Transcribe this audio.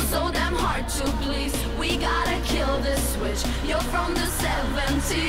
so damn hard to please. We gotta kill this switch. You're from the 70s